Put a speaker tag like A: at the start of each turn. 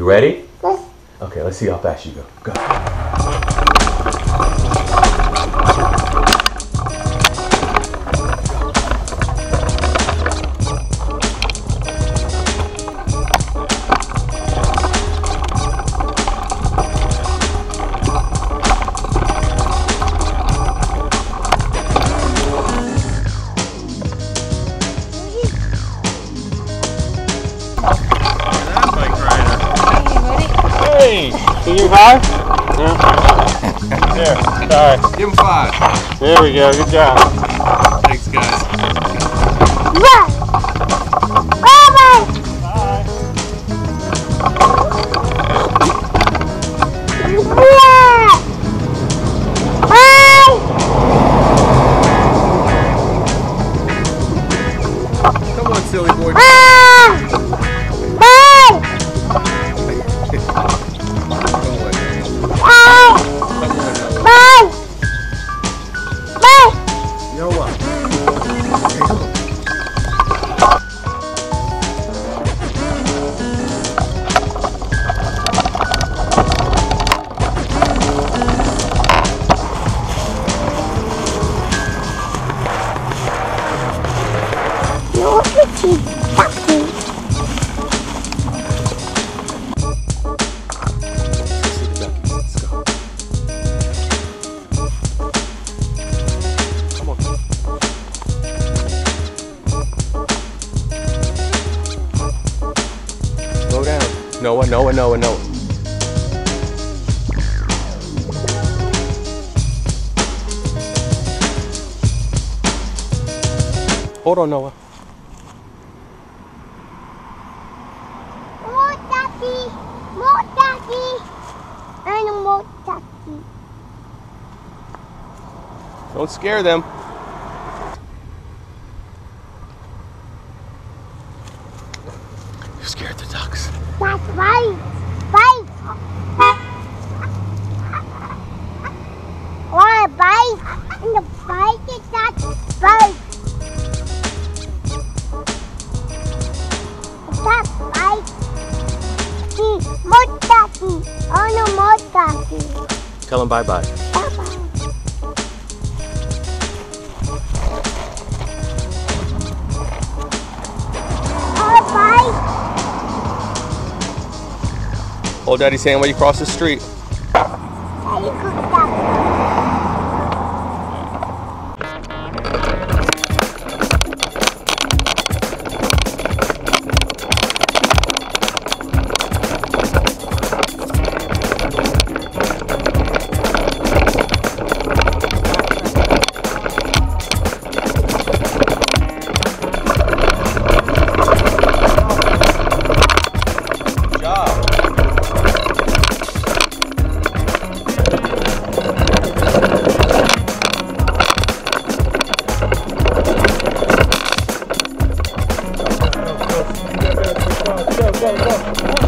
A: You ready? Yes. Okay, let's see how fast you go. Go.
B: Can you high? Yeah. There, sorry.
C: Give him five.
B: There we go. Good job.
C: Thanks, guys. Come down. Noah, Noah, Noah, Noah. Hold on, Noah. Don't scare them. You scared the ducks.
D: That's right. Bite. Or a bite. And the bite is that bite. That bite. See, more ducky. Oh.
A: Tell bye.
D: Bye-bye.
C: Old Daddy saying when you cross the street.
D: go, go. go.